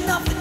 nothing.